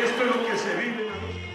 Esto es lo que se vive en la.